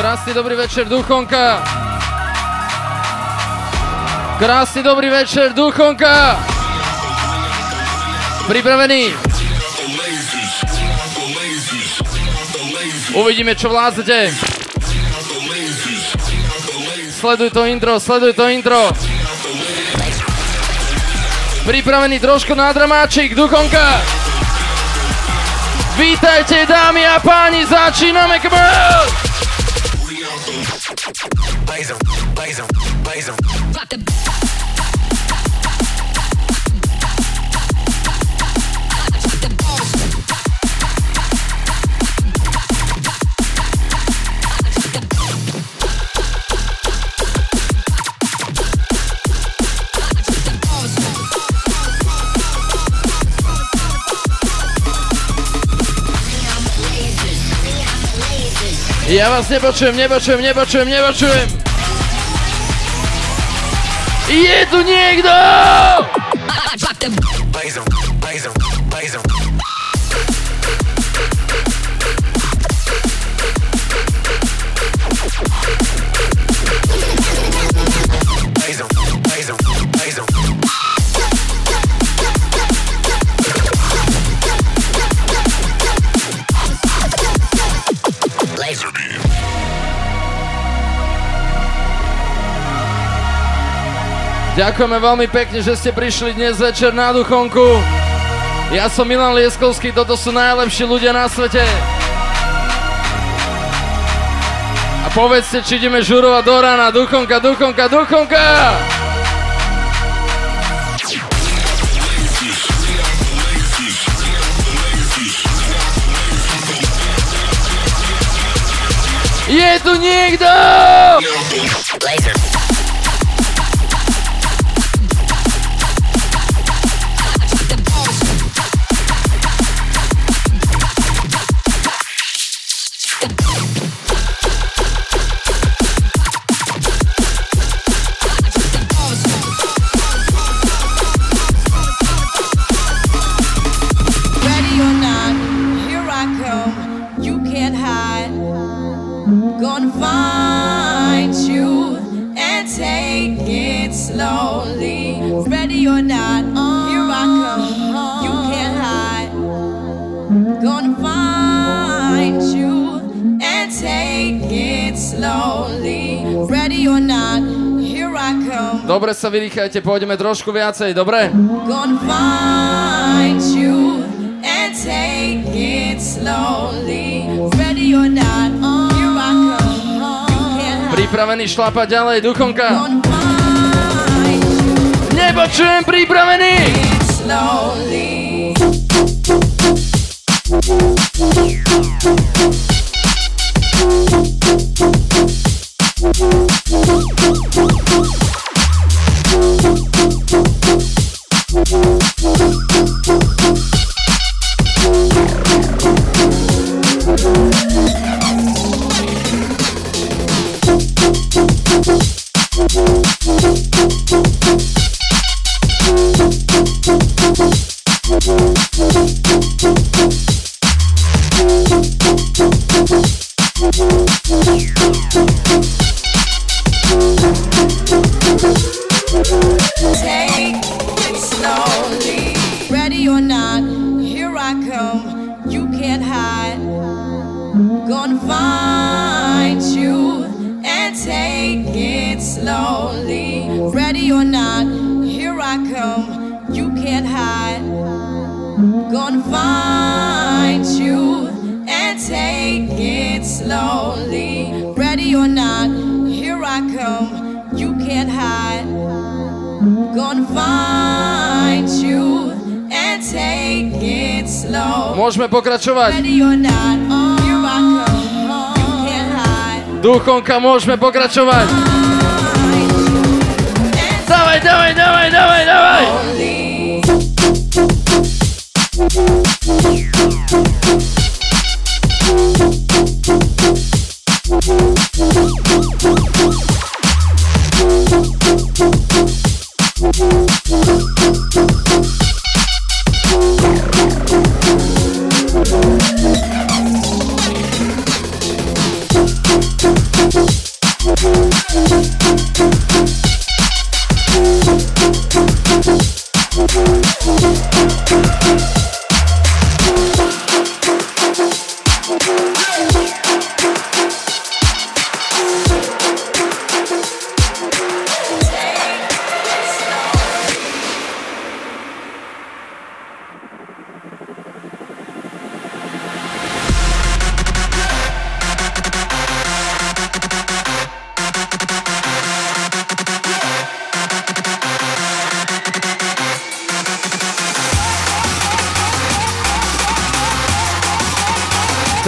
Krásny dobrý večer, Duchonka. Krásny dobrý večer, Duchonka. Pripravený? Uvidíme, čo vládzete. Sleduj to intro, sleduj to intro. Pripravený trošku na dramáčik, Duchonka. Vítajte, dámy a páni, začíname, come Blazer. Ja was nie patrzyłem, nie patrzyłem, nie patrzyłem, nie patrzyłem! Jezu, niech do! Ďakujeme veľmi pekne, že ste prišli dnes večer na Duchonku. Ja som Milan Lieskovský, toto sú najlepší ľudia na svete. A povedzte, či ideme žurovať do rána. Duchonka, Duchonka, Duchonka! Je tu niekto! Dobre sa vydýchajte, pôjdeme trošku viacej, dobre? Pripravený šlapať ďalej, Duchonka. Nepočujem, pripravený! Slowly. czuwać. Duchonka możemy pokraczować. Dawaj, dawaj, dawaj, dawaj, dawaj! Only.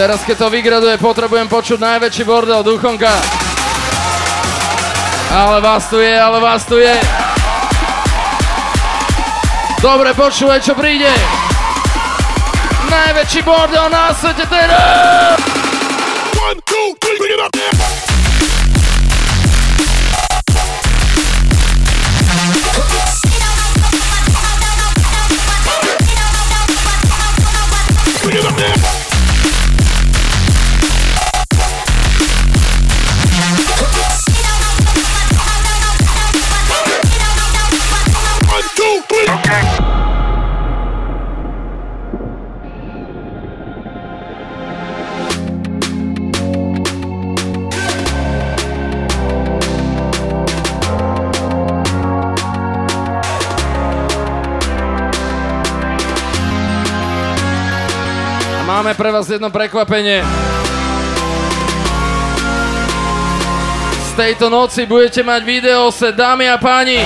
Teraz keď to vygraduje, potrebujem počuť najväčší bordel, duchonka. Ale vás tu je, ale vás tu je. Dobre, počúvaj, čo príde. Najväčší bordel na svete teraz! Máme pre vás jedno prekvapenie. Z tejto noci budete mať video se dámy a páni.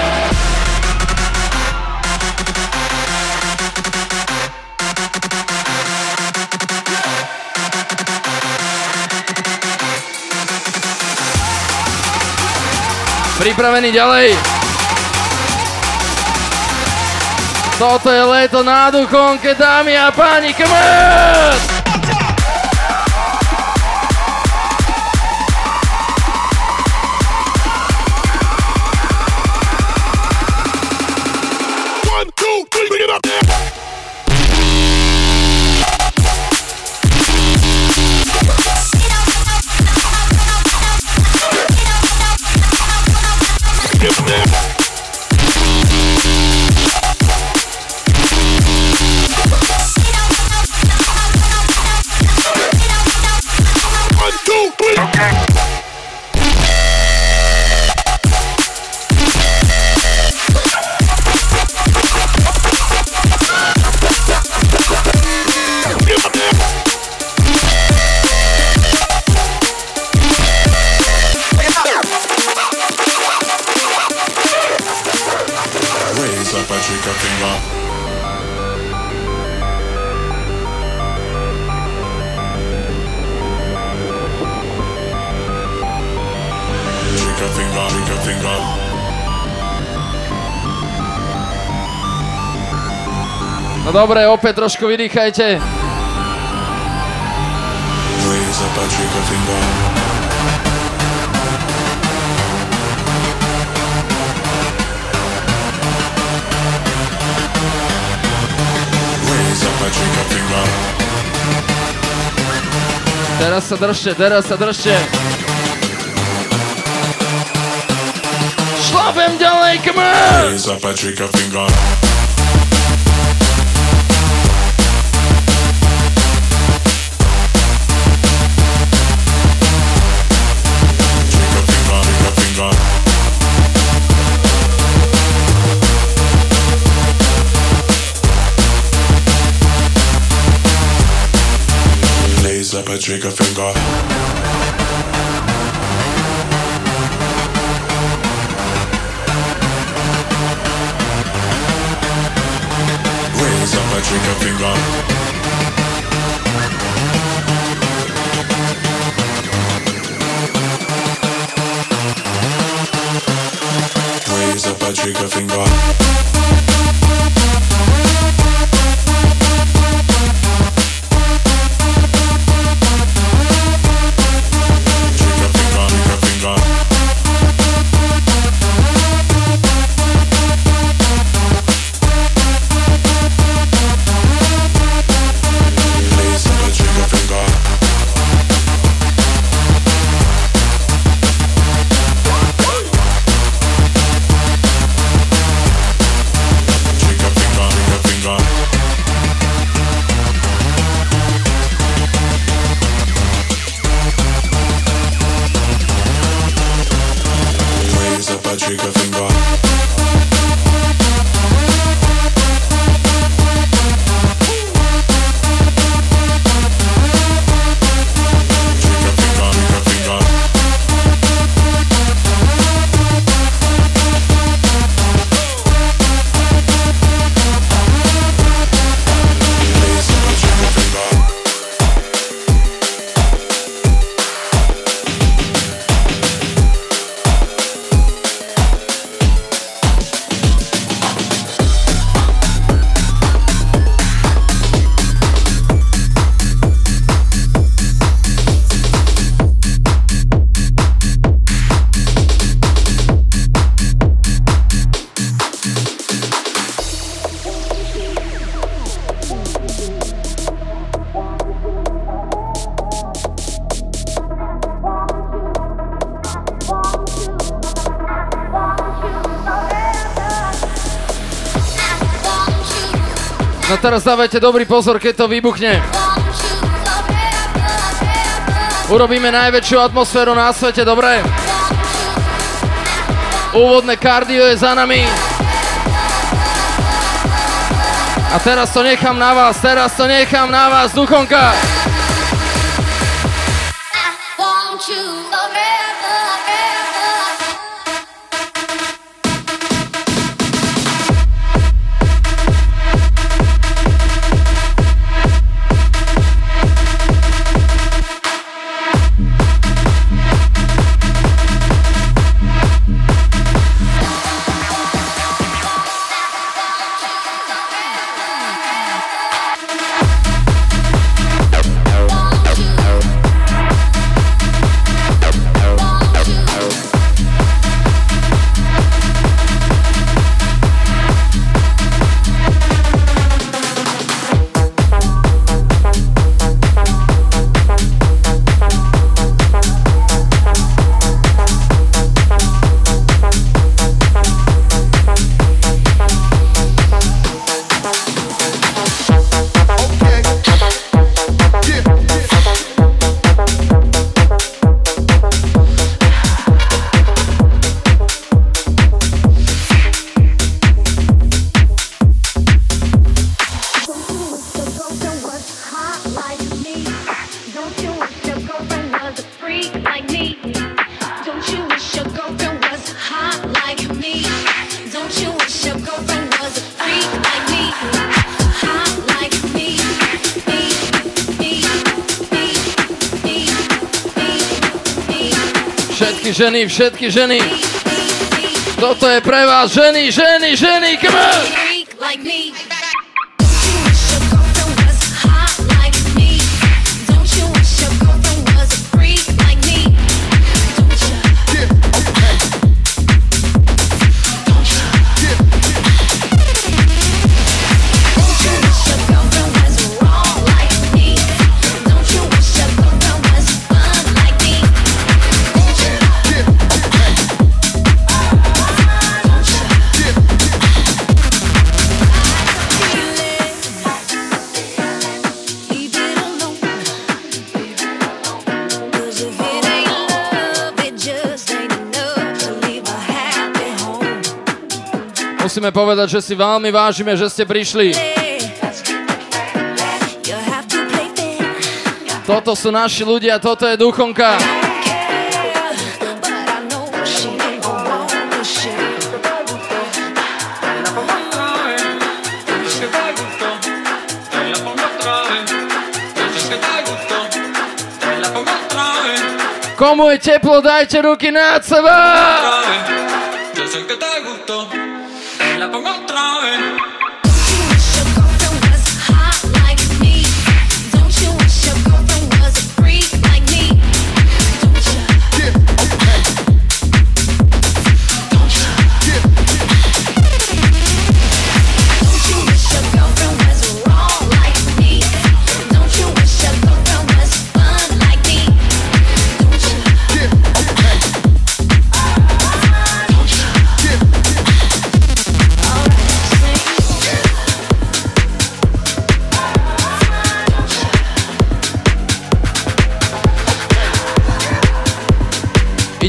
Pripravený ďalej. Toto je leto na duchonke, dámy a páni, come on! た点は No dobre, opäť trošku vydýchajte. Please, Teraz sa držte, teraz sa držte. Šlapem ďalej, come on! A trigger finger. Raise up a trigger finger. Raise up a trigger finger. No teraz dávajte dobrý pozor, keď to vybuchne. Urobíme najväčšiu atmosféru na svete, dobre? Úvodné kardio je za nami. A teraz to nechám na vás, teraz to nechám na vás, duchonka. ženy, všetky ženy. Toto je pre vás ženy, ženy, ženy, come on! musíme povedať, že si veľmi vážime, že ste prišli. Toto sú naši ľudia, toto je Duchonka. Komu je teplo, dajte ruky nad seba!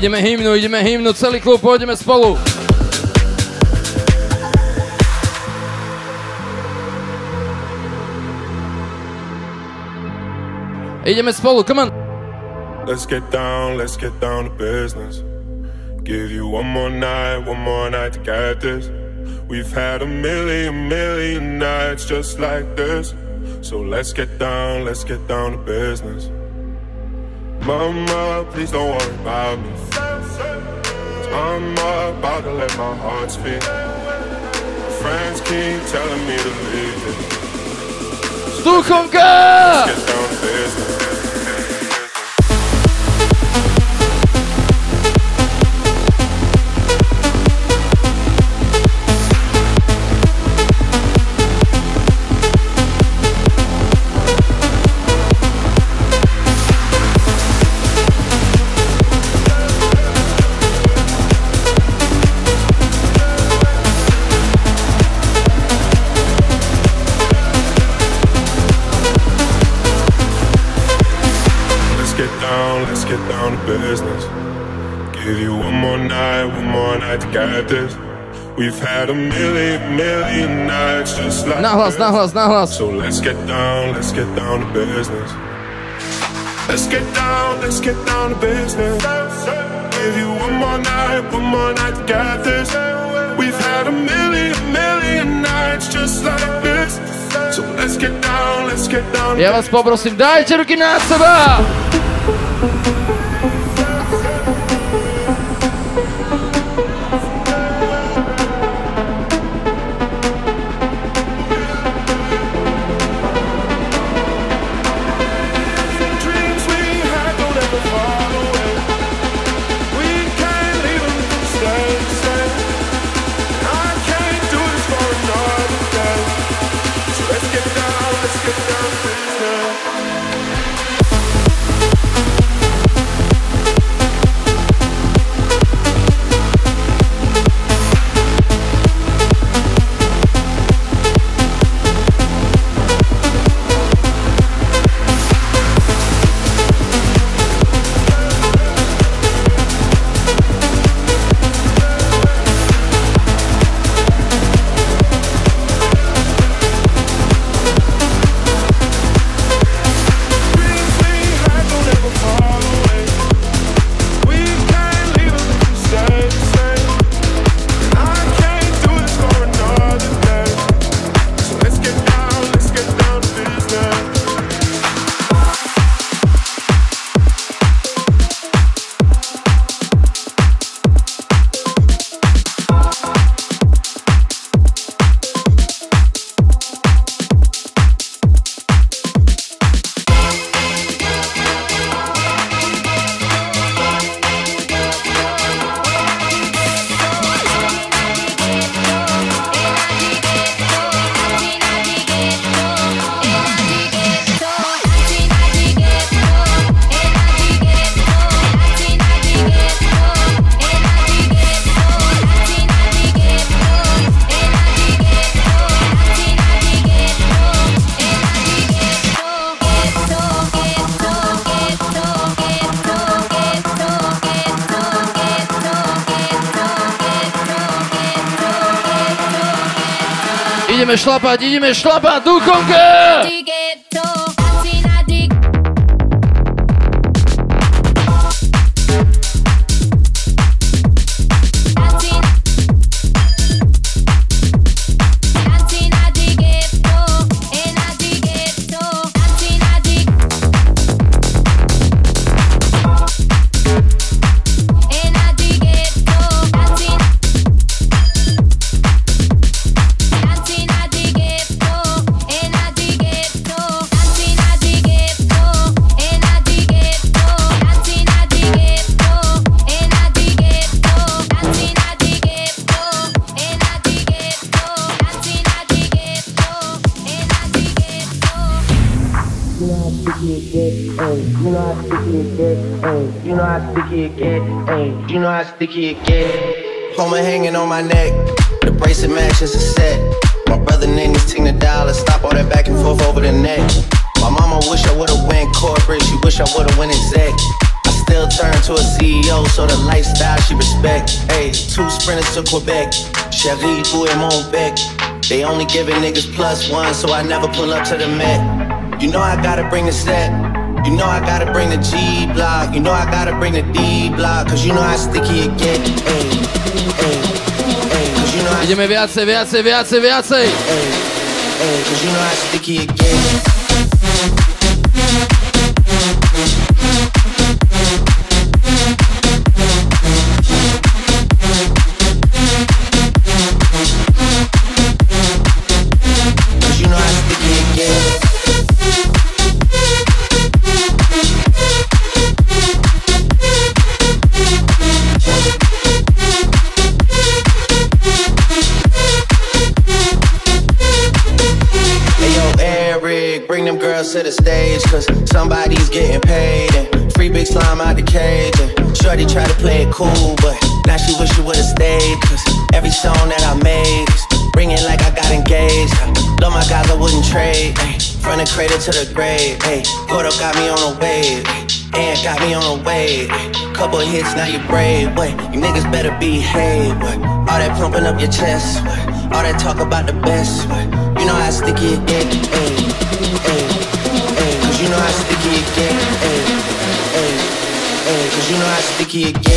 Ideme hymnu, ideme hymnu, celý klub, pôjdeme spolu. Ideme spolu, come on. Let's get down, let's get down to business. Give you one more night, one more night to get this. We've had a million, million nights just like this. So let's get down, let's get down to business. Mama, please don't worry about me. I'm about to let my heart speak. Friends keep telling me to leave it. Stuchonka! Get down to business. Get down to business. Give you one more night, one more night to get this. We've had a million, million nights just like this. nahlas, nahlas. So let's get down, let's get down to business. Let's get down, let's get down to business. Give you one more night, one more night to get this. We've had a million, million nights just like this. So let's get down, let's get down to Ja vás poprosím, dajte ruky na thank you Ideme šlapať, ideme šlapať, duchonka! You know how sticky it get, ayy. You know how sticky it get. Plumber hanging on my neck, the bracelet matches a set. My brother named his ting the dollar, stop all that back and forth over the neck. My mama wish I would've went corporate, she wish I would've went exec. I still turn to a CEO, so the lifestyle she respect. Hey, two sprinters to Quebec, Cherie, and Montbec. They only giving niggas plus one, so I never pull up to the Met. You know I gotta bring the set. You know I gotta bring the G block. You know I gotta bring the D block. Cause you know how sticky it get. Hey, hey, hey. Cause you know how, hey. Cause you know how sticky it get. Stage, cause somebody's getting paid. And free big slime out the cage. And Shorty try to play it cool, but now she wish she would've stayed. Cause every song that I made is ringing like I got engaged. Love my guys, I wouldn't trade. Ay, from the cradle to the grave. Hey, Gordo got me on a wave. And got me on a wave. Couple hits, now you brave. But you niggas better behave. But all that pumping up your chest. What? All that talk about the best. What? You know how sticky it get. Ay, ay, know how sticky it get. Ay, ay. Cause you know how sticky it.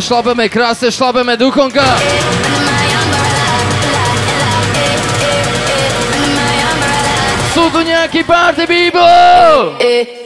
krasë, shlape me krasë, shlape me dukon Sou do dunja ki parti bibo! Eh,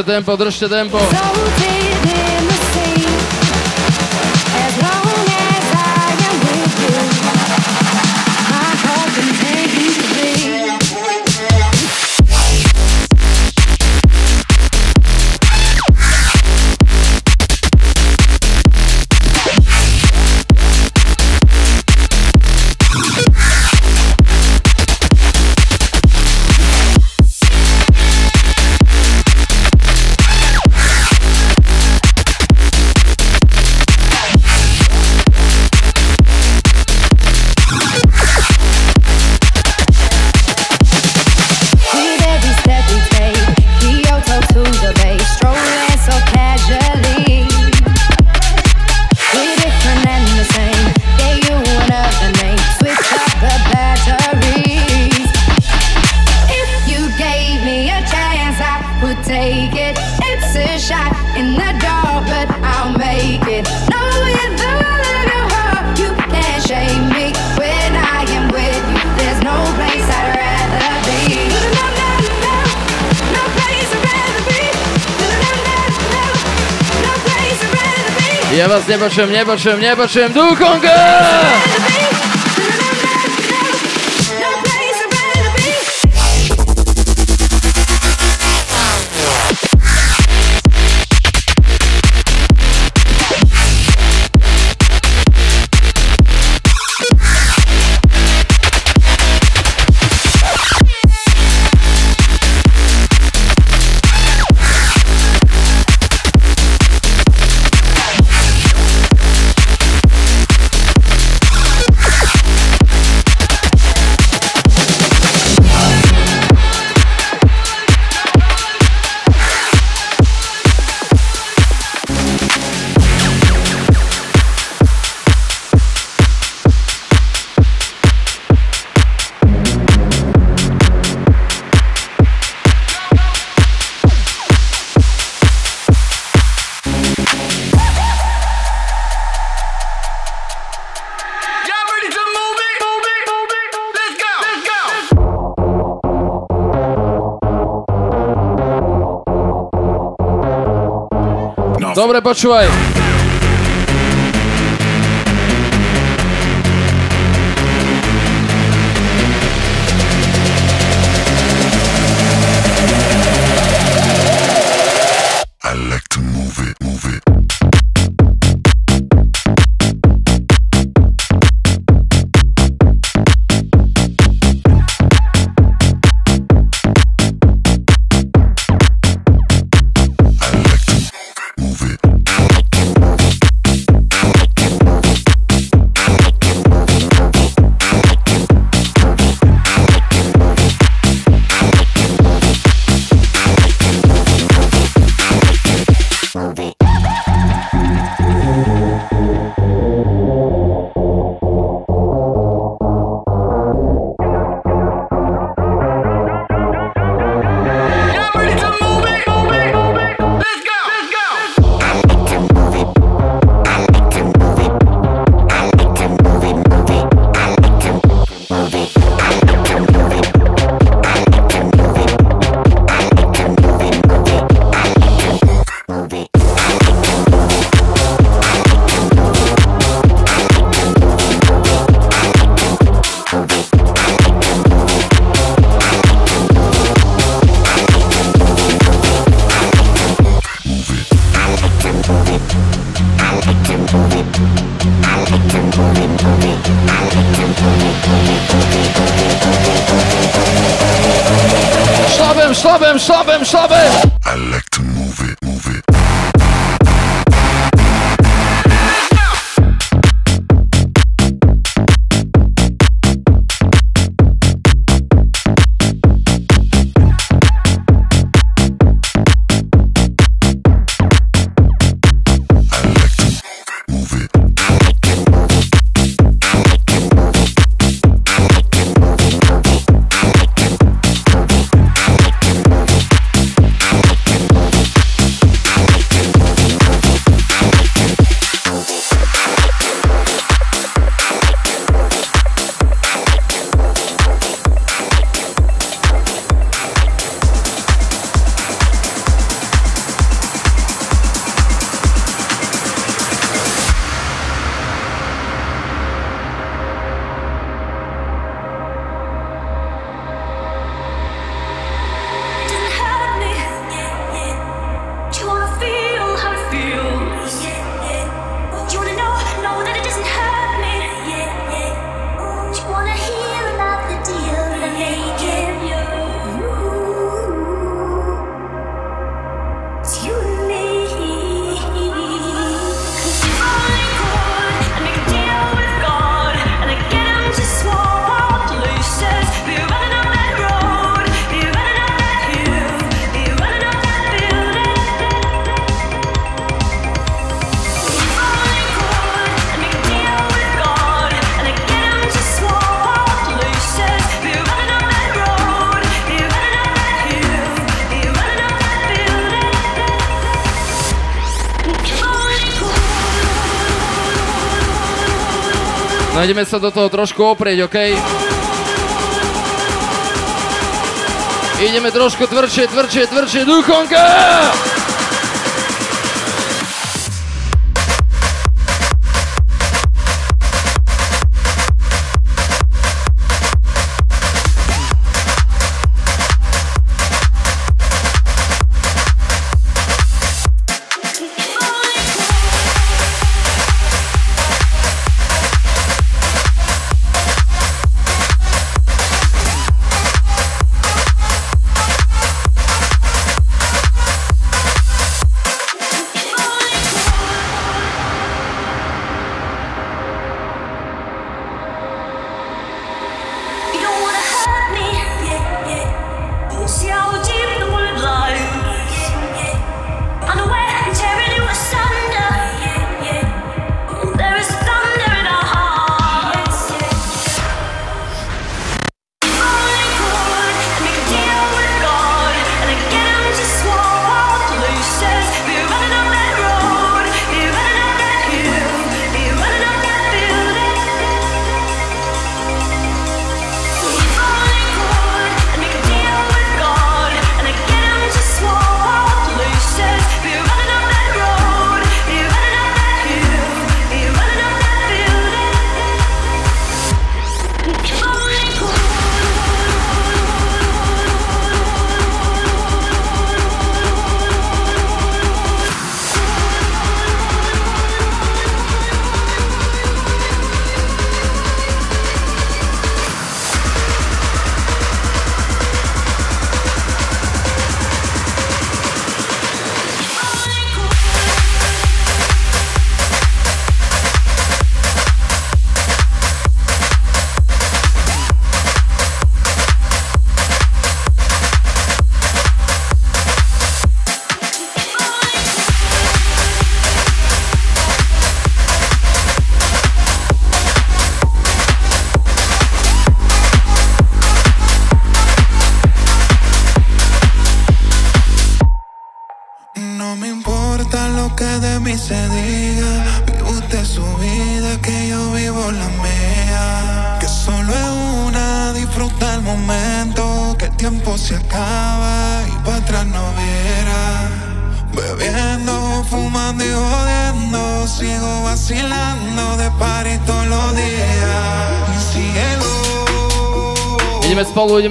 Wreszcie tempo, wreszcie tempo. nie patrzyłem, nie patrzyłem, nie patrzyłem, do konga! себе. Ideme sa do toho trošku oprieť, OK? Ideme trošku tvrdšie, tvrdšie, tvrdšie, duchonka!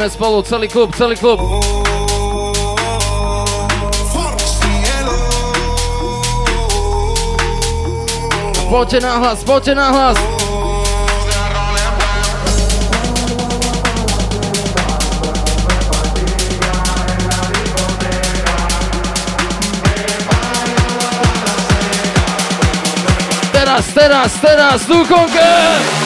Ideme spolu, celý klub, celý klub. Poďte nahlas, poďte nahlas. Teraz, teraz, teraz, Duchonke!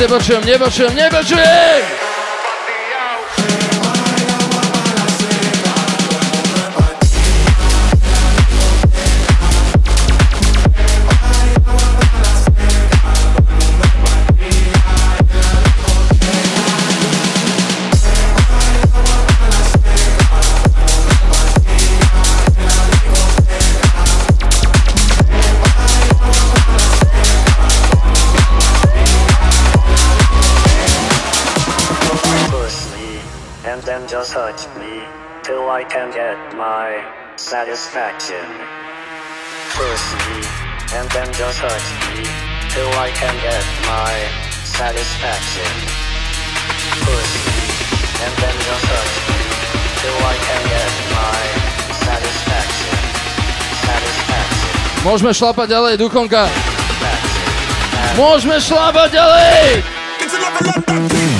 nie patrzyłem, nie patrzyłem, nie patrzyłem! Satisfaction. Push me, and then just touch me, till I can get my satisfaction. Push me, and then just touch me, till I can get my satisfaction. Satisfaction. Môžeme šlapať ďalej, Duchonka. Satisfaction. Môžeme šlapať ďalej! Push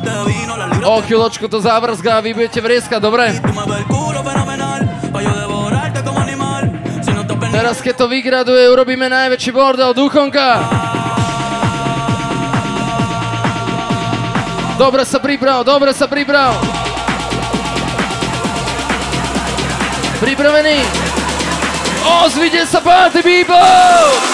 de vino, las libras O chvíľočku to zavrzga a vy budete vrieskať, dobre? no Teraz keď to vygraduje, urobíme najväčší bordel, duchonka! Dobre sa priprav, dobre sa priprav! Pripravený? Ozvite sa party people!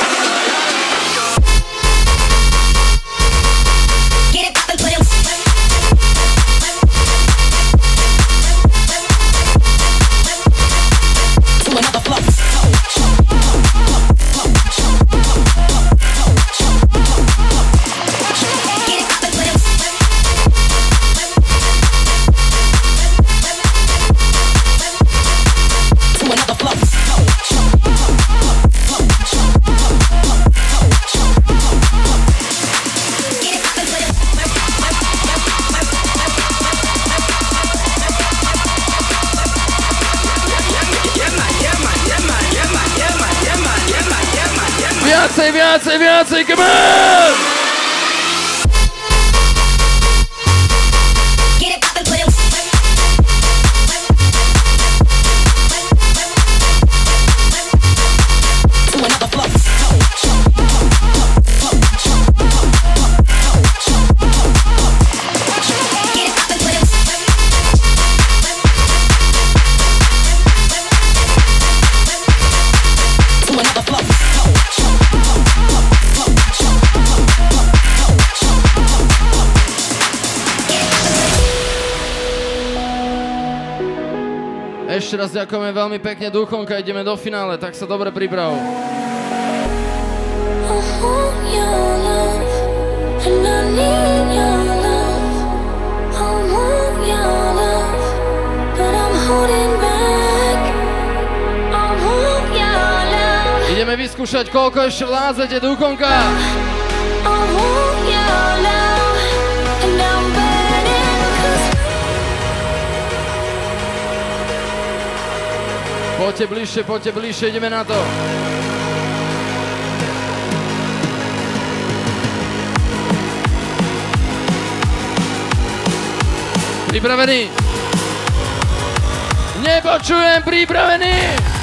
авиация, авиация, авиация, команд! Ešte raz ďakujeme veľmi pekne, duchonka, ideme do finále, tak sa dobre priprav. Ideme vyskúšať, koľko ešte vládzete, duchonka! Poďte bližšie, poďte bližšie, ideme na to. Pripravený? Nepočujem, pripravený!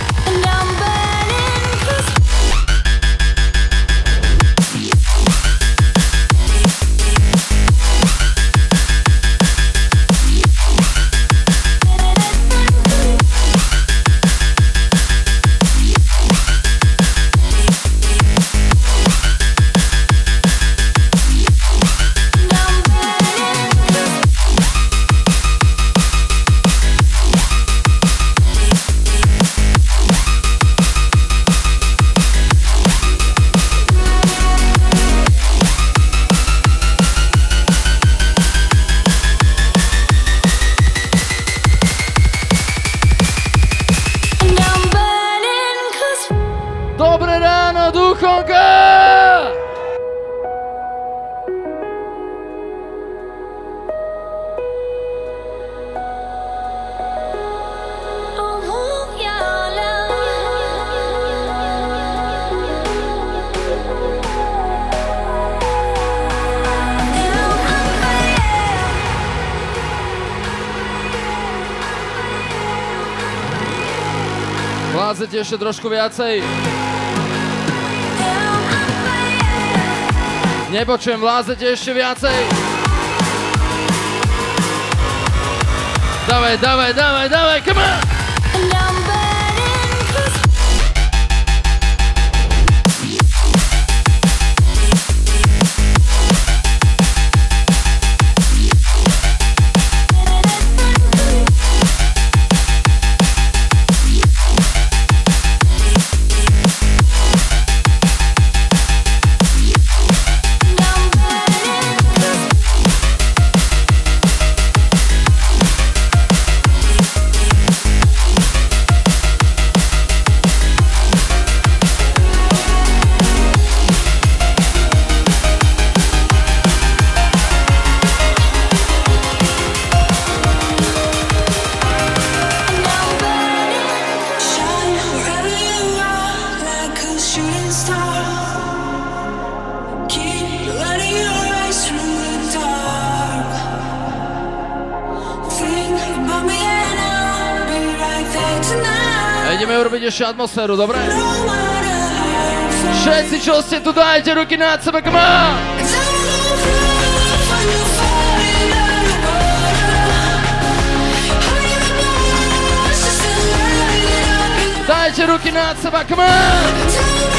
Ešte trošku viacej. Nepočujem, vládzete ešte viacej. Dávaj, dávaj, dávaj, dávaj, come on! Ešte atmosféru, dobre? Všetci, čo ste tu, dajte ruky nad sebe, come on! Dajte ruky nad seba, come on!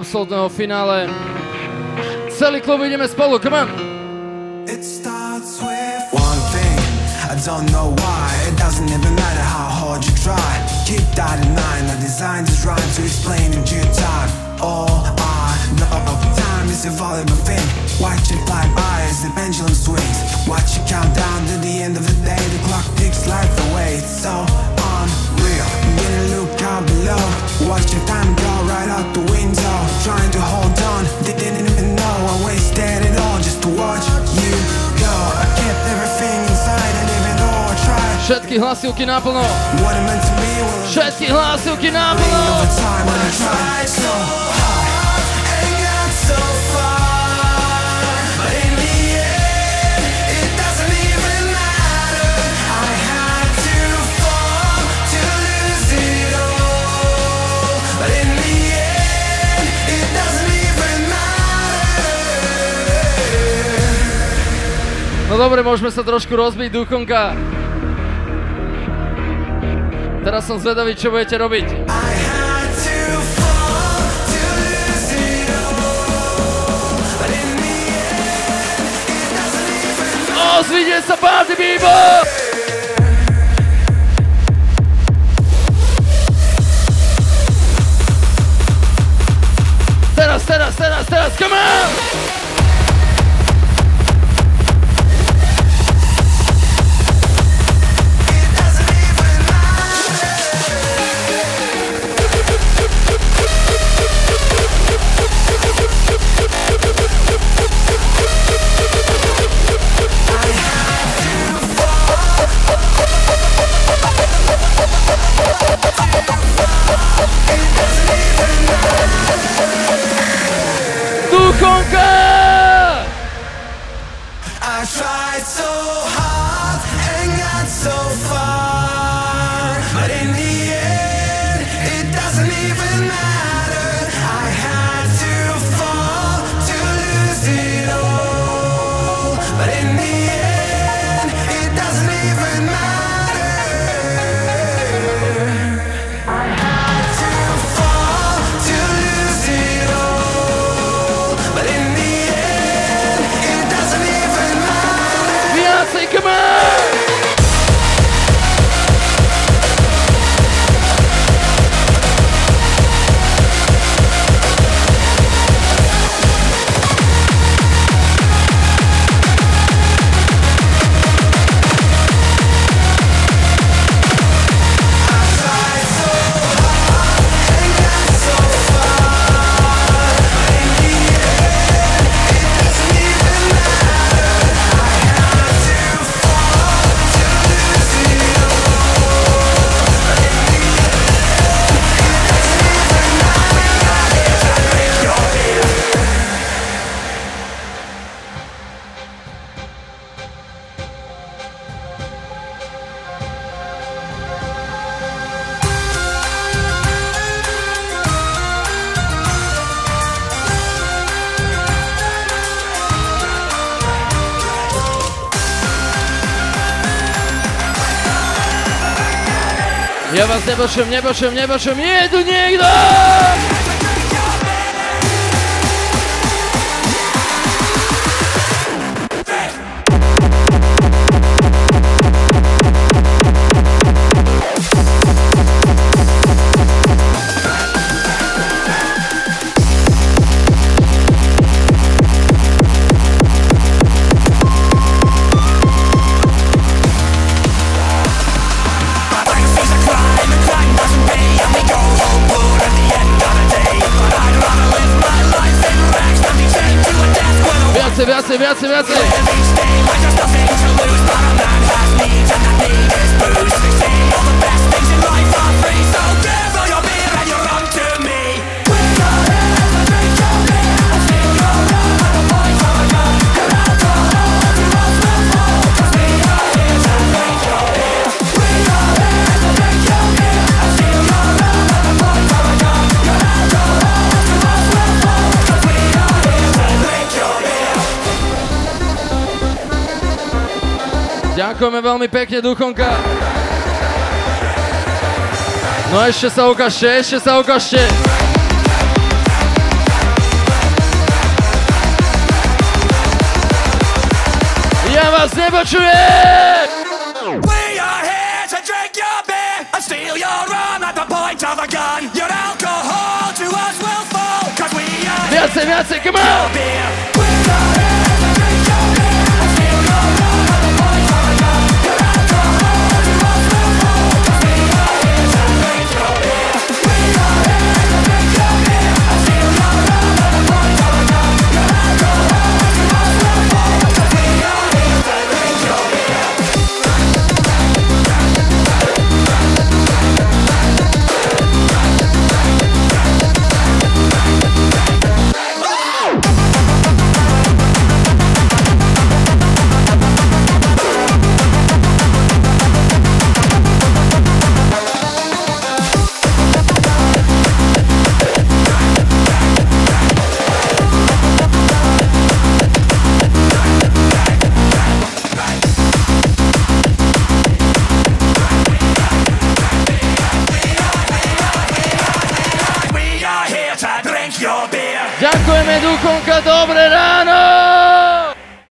Absolútneho finále. Celý klub ideme spolu, come on! It starts with one thing. I don't know why. It doesn't even matter how hard you try. Keep that in mind. I designed this rhyme to explain in due time. All I know, time is a valuable thing. Watch it fly by as the pendulum swings. Watch it count down to the end of the day. The clock ticks life away. It's so you look out below, watch your time go right out the window. Trying to hold on, they didn't even know I wasted it all just to watch you go. I kept everything inside, and even though I tried, Všetky hlasivky naplno! what it meant to Všetky hlasivky naplno! Dobre, môžeme sa trošku rozbiť, Duchonka. Teraz som zvedavý, čo budete robiť. Ozvide sa party people! Teraz, teraz, teraz, teraz, come on! Kunkel! I tried so nas, nie proszę, nie proszę, nie proszę, nie do niego! Ďakujeme veľmi pekne, Duchonka. No ešte sa ukážte, ešte sa ukážte. Ja vás nepočujem! We are here to drink your beer and steal your rum at the point of a gun. Your alcohol to us will fall, cause we are Viacej, viacej, come on! Duchonka, dobré ráno!